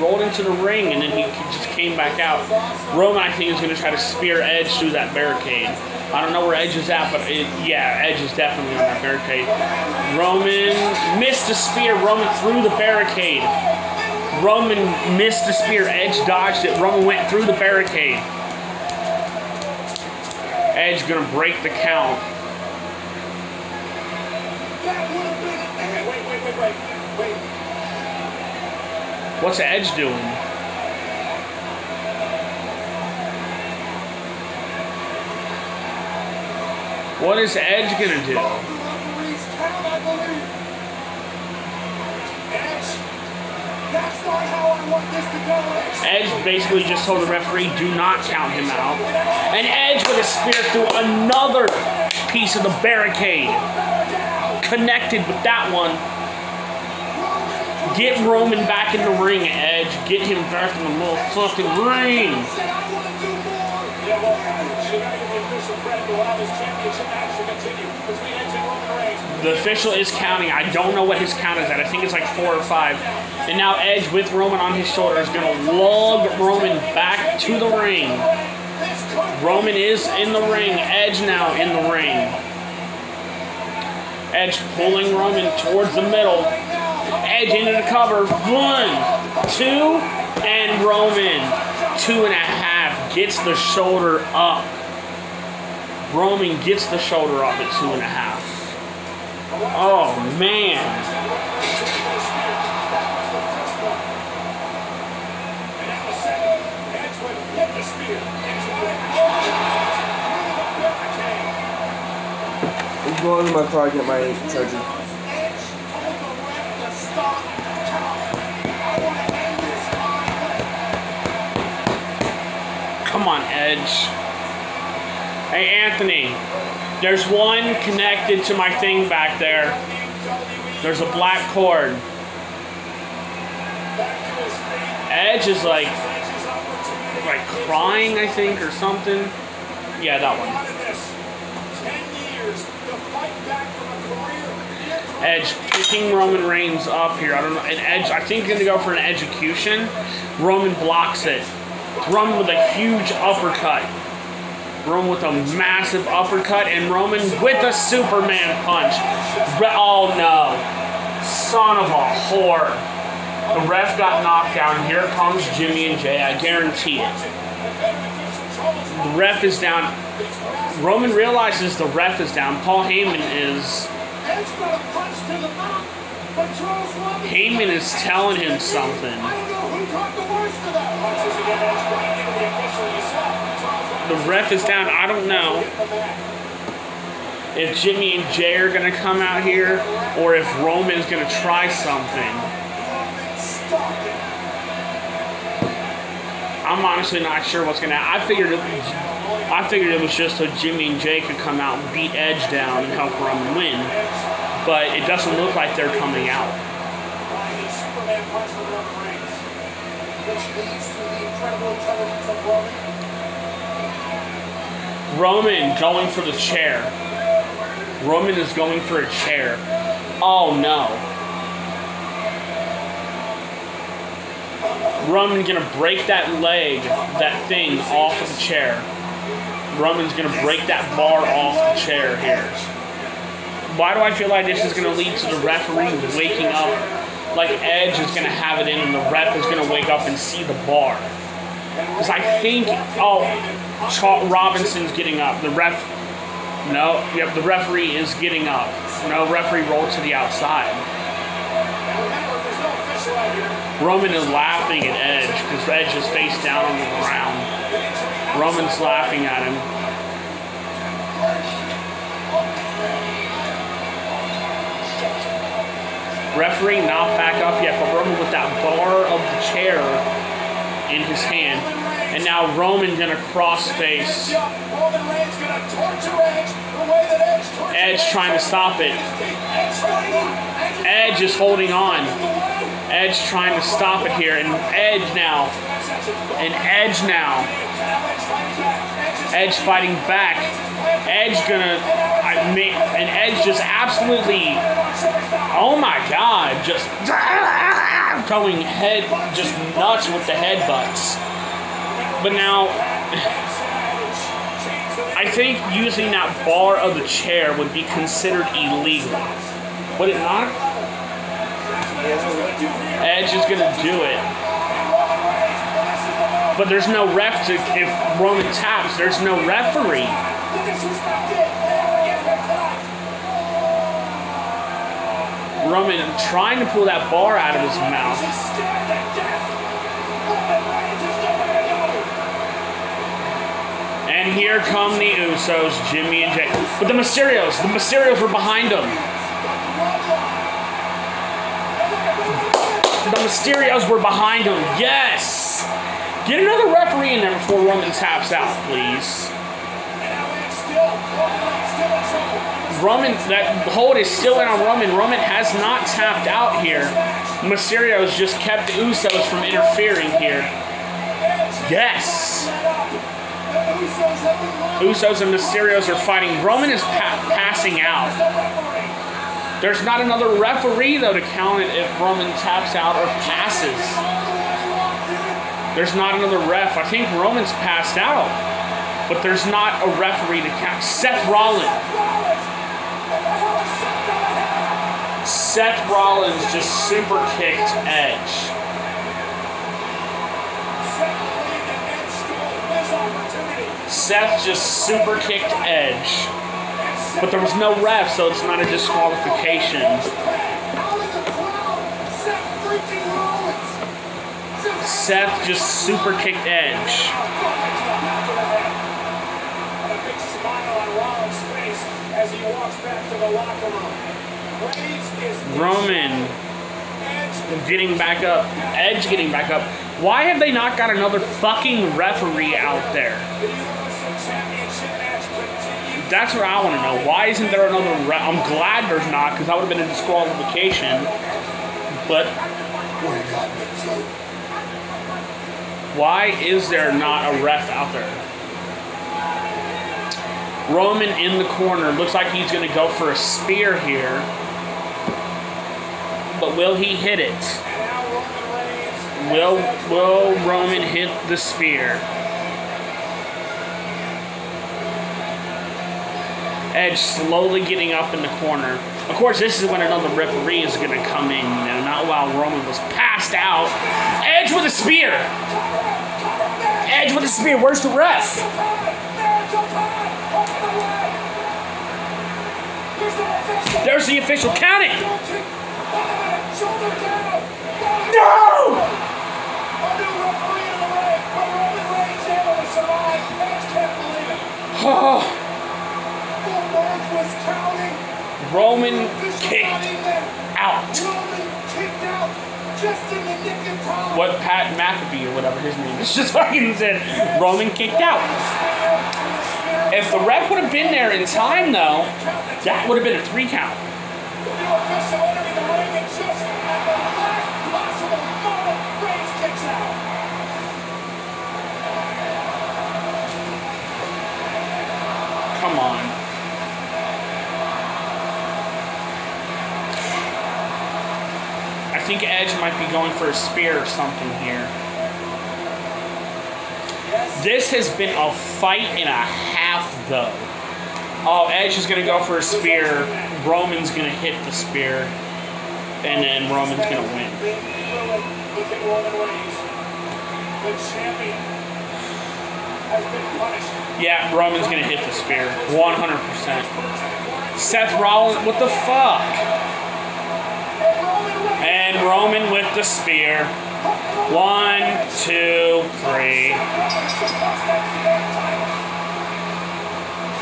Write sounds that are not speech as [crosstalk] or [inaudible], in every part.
rolled into the ring, and then he just came back out. Roman, I think, is going to try to spear Edge through that barricade. I don't know where Edge is at, but it, yeah, Edge is definitely on that barricade. Roman missed a spear. Roman through the barricade. Roman missed the spear. Edge dodged it. Roman went through the barricade. Edge gonna break the count. What's Edge doing? What is Edge gonna do? Edge basically just told the referee, do not count him out. And Edge with a spear through another piece of the barricade. Connected with that one. Get Roman back in the ring, Edge. Get him back in the motherfucking ring. The official is counting. I don't know what his count is at. I think it's like four or five. And now Edge with Roman on his shoulder is going to lug Roman back to the ring. Roman is in the ring. Edge now in the ring. Edge pulling Roman towards the middle. Edge into the cover. One, two, and Roman. Two and a half. Gets the shoulder up. Roman gets the shoulder up at two and a half. Oh man. And now the second, Edge would hit the spear. Edge I'm going to my car to get my charger. Come on, Edge. Hey, Anthony. There's one connected to my thing back there. There's a black cord. Edge is like, like crying, I think, or something. Yeah, that one. Edge picking Roman Reigns up here. I don't know. And Edge, I think, gonna go for an execution. Roman blocks it. Roman with a huge uppercut. Roman with a massive uppercut, and Roman with a Superman punch. Oh no. Son of a whore. The ref got knocked down. Here comes Jimmy and Jay. I guarantee it. The ref is down. Roman realizes the ref is down. Paul Heyman is. To. Heyman is telling him something. The to ref is down. I don't know if Jimmy and Jay are gonna come out here or if Roman's gonna try something. I'm honestly not sure what's gonna. Happen. I figured it. I figured it was just so Jimmy and Jay could come out and beat Edge down and help Roman win, but it doesn't look like they're coming out. Roman going for the chair. Roman is going for a chair. Oh no. Roman gonna break that leg, that thing off of the chair. Roman's gonna break that bar off the chair here. Why do I feel like this is gonna lead to the referee waking up? Like Edge is gonna have it in and the ref is gonna wake up and see the bar. Because I think, oh, Cha- Robinson's getting up. The ref, no, yep, the referee is getting up. No, referee rolled to the outside. Roman is laughing at Edge because Edge is face down on the ground. Roman's laughing at him. Referee not back up yet, but Roman with that bar of the chair in his hand. And now Roman gonna cross face. Roman Reigns gonna torture Edge trying to stop it. Edge is holding on. Edge trying to stop it here, and Edge now, and Edge now, Edge fighting back. Edge gonna, I mean, and Edge just absolutely, oh my God, just [laughs] going head just nuts with the headbutts. But now, [laughs] I think using that bar of the chair would be considered illegal. Would it not? Edge is gonna do it. But there's no ref to if Roman taps, there's no referee. Roman trying to pull that bar out of his mouth. And here come the Usos, Jimmy and Jay. But the Mysterios, the Mysterios were behind them. The Mysterios were behind him. Yes! Get another referee in there before Roman taps out, please. Roman, that hold is still in on Roman. Roman has not tapped out here. Mysterio's just kept Usos from interfering here. Yes! Usos and Mysterios are fighting. Roman is pa- passing out. There's not another referee, though, to count it if Roman taps out or passes. There's not another ref. I think Roman's passed out. But there's not a referee to count. Seth Rollins. Seth Rollins just super kicked Edge. Seth just super kicked Edge. But there was no ref, so it's not a disqualification. Seth just super kicked Edge. Roman getting back up. Edge getting back up. Why have they not got another fucking referee out there? That's what I want to know. Why isn't there another ref? I'm glad there's not, because that would have been a disqualification. But why is there not a ref out there? Roman in the corner. Looks like he's going to go for a spear here. But will he hit it? Will will Roman hit the spear? Edge slowly getting up in the corner. Of course, this is when another referee is going to come in, you know, not while Roman was passed out. Edge with a spear! Edge with a spear. Where's the ref? There's the official. Count it! No! A new referee in the ring, but Roman Reigns able to survive. Edge can't believe it. Oh, Full North was counting. Roman This was not kicked even. out. Roman kicked out just in the nick of time. what Pat McAfee or whatever his name is [laughs] just fucking said. Roman kicked out. If the ref would have been there in time, though, that would have been a three count. The new official entering the ring and just at the last possible moment, Reigns kicks out. Come on. I think Edge might be going for a spear or something here. This has been a fight and a half, though. Oh, Edge is going to go for a spear. Roman's going to hit the spear. And then Roman's going to win. Yeah, Roman's going to hit the spear. 100%. Seth Rollins, what the fuck? Roman with the spear. One, two, three.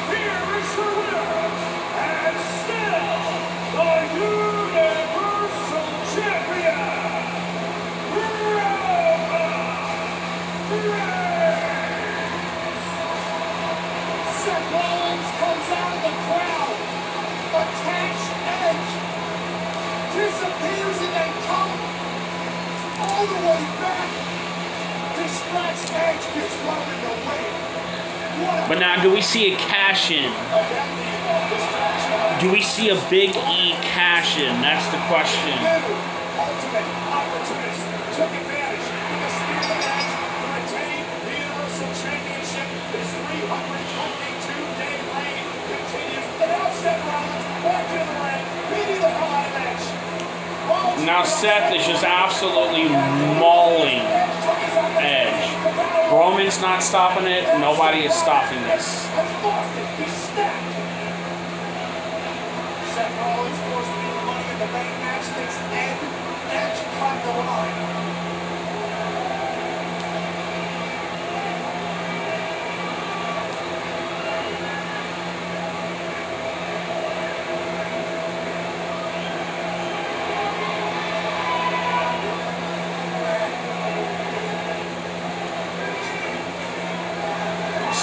Here is your winner, and still the Universal Champion, Roman Reigns. Seth Rollins comes out of the crowd, attacks Edge, disappears and then comes all the way back, distracts Edge, gets Roman to win. What a But now, do we see a cash in? Do we see a big E cash in? That's the question. Ultimate opportunist. took advantage with a spear to match to retain the Universal Championship. His 322-day reign continues. And now Seth is just absolutely mauling. Roman's not stopping it. Nobody is stopping this. has lost it. He's snapped. Seth Rollins forced to be the money in the bank match thinks Ed Edge cut the line.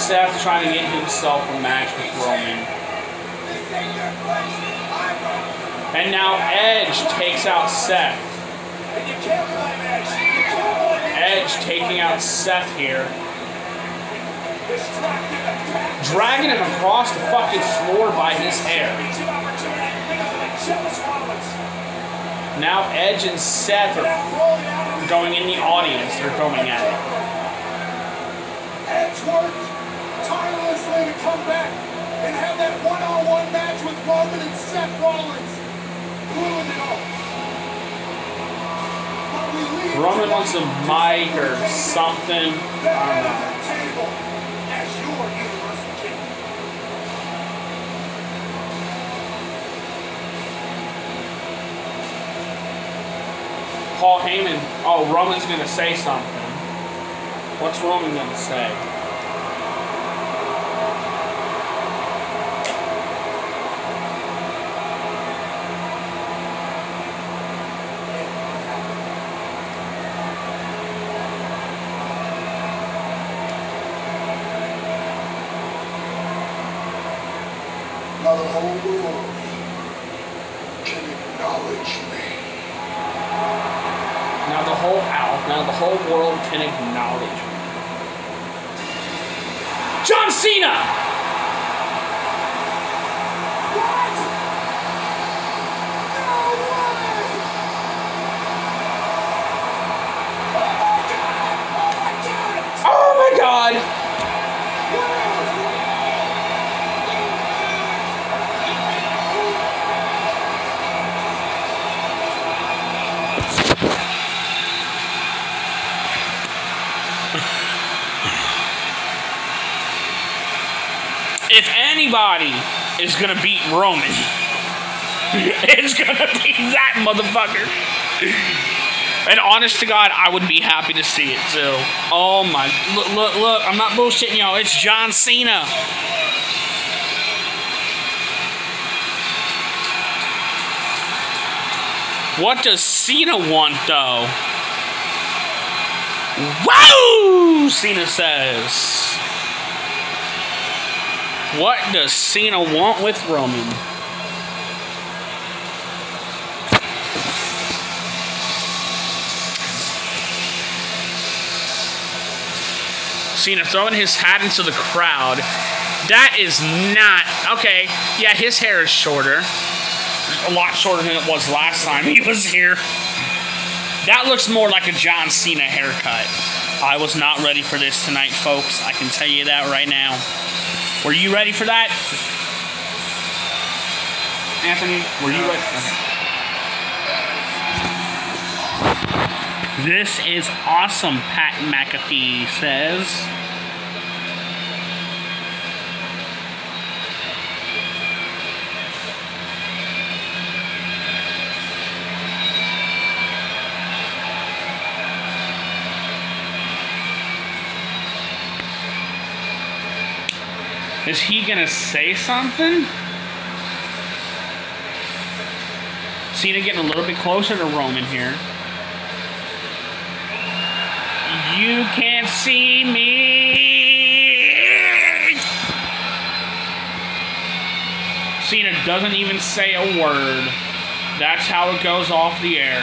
Seth trying to get himself a match with Roman. And now Edge takes out Seth. Edge. Taking out Seth here. Dragging him across the fucking floor by his hair. Now Edge and Seth are going in the audience. They're going at it. Edge worked tirelessly to come back and have that one-on-one match with Roman and Seth Rollins. Ruined it all. But we leave Roman wants a mic or something. I don't know. of the table as your Paul Heyman. Oh, Roman's gonna say something. What's Roman gonna say? Now the whole world can acknowledge me. Now the whole out. Now the whole world can acknowledge. John Cena. What? Anybody is gonna beat Roman, [laughs] it's gonna be that motherfucker. And honest to God, I would be happy to see it too. Oh my, look, look, look! I'm not bullshitting y'all. It's John Cena. What does Cena want though? Whoa! Cena says. What does Cena want with Roman? Cena throwing his hat into the crowd. That is not okay. Yeah, his hair is shorter, a lot shorter than it was last time [laughs] he was here. That looks more like a John Cena haircut. I was not ready for this tonight, folks. I can tell you that right now. Were you ready for that? Anthony, were you ready? This is awesome, Pat McAfee says. Is he gonna say something? Cena getting a little bit closer to Roman here. You can't see me. Cena doesn't even say a word. That's how it goes off the air.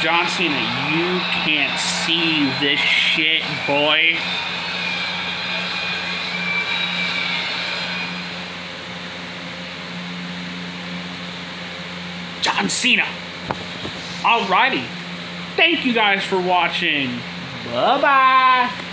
John Cena, you can't see this shit, boy. John Cena. Alrighty. Thank you guys for watching. Bye bye.